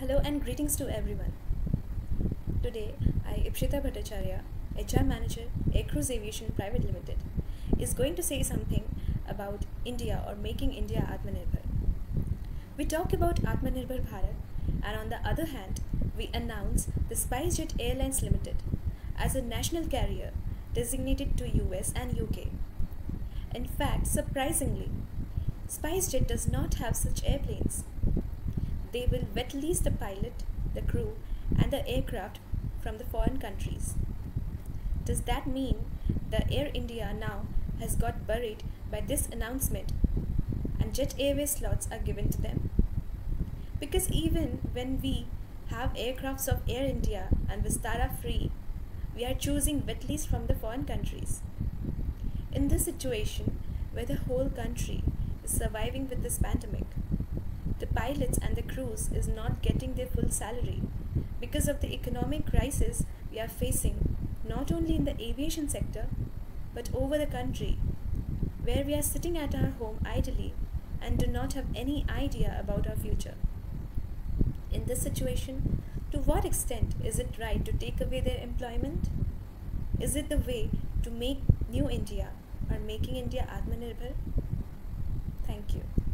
Hello and greetings to everyone. Today, I, Ipshita Bhattacharya, HR Manager, Aircruise Aviation Private Limited, is going to say something about India or making India Atmanirbhar. We talk about Atmanirbhar Bharat, and on the other hand, we announce the SpiceJet Airlines Limited as a national carrier designated to US and UK. In fact, surprisingly, SpiceJet does not have such airplanes. They will wet lease the pilot, the crew, and the aircraft from the foreign countries. Does that mean the Air India now has got buried by this announcement and Jet Airways slots are given to them? Because even when we have aircrafts of Air India and Vistara free, we are choosing wet lease from the foreign countries. In this situation, where the whole country is surviving with this pandemic, pilots and the crews is not getting their full salary. Because of the economic crisis we are facing not only in the aviation sector but over the country where we are sitting at our home idly and do not have any idea about our future. In this situation to what extent is it right to take away their employment? Is it the way to make new india or making india atmanirbhar? Thank you